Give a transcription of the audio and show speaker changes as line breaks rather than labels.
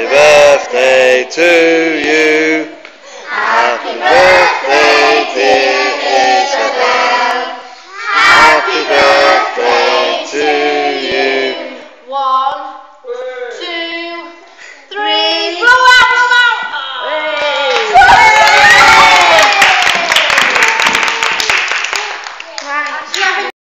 Happy birthday to you. Happy birthday, dear Isabel. Happy birthday to you.
One, two, three. Blow out, Right.